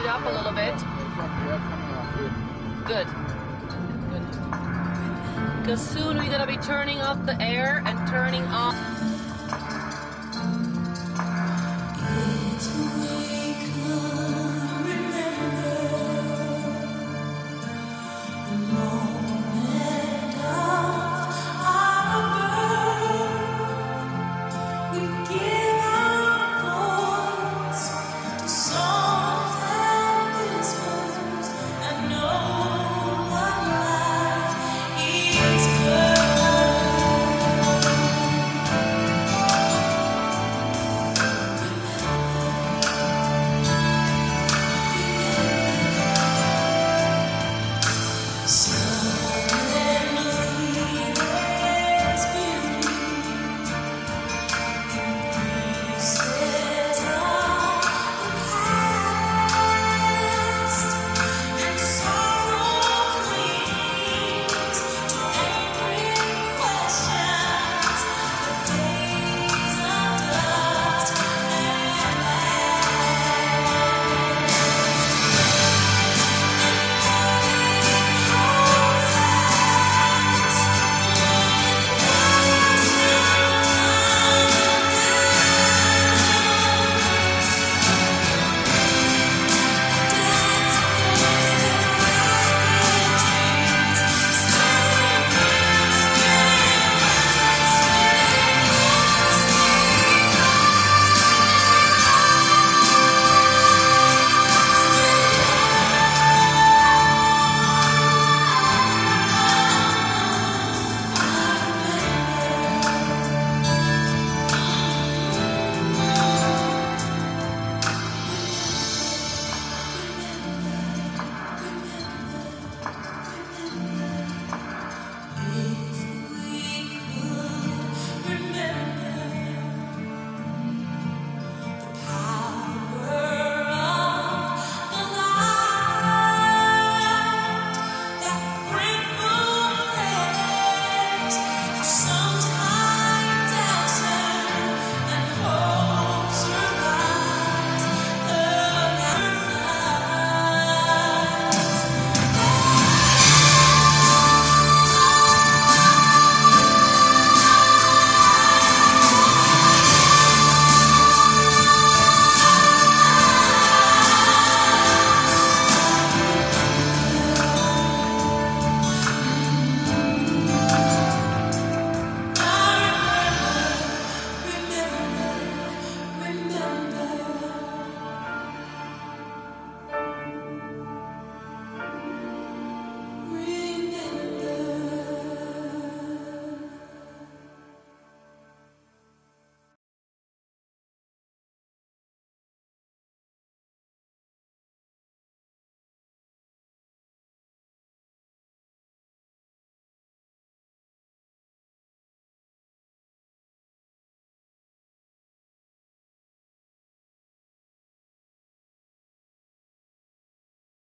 it up a little bit. Good. Good. Because soon we're going to be turning off the air and turning off...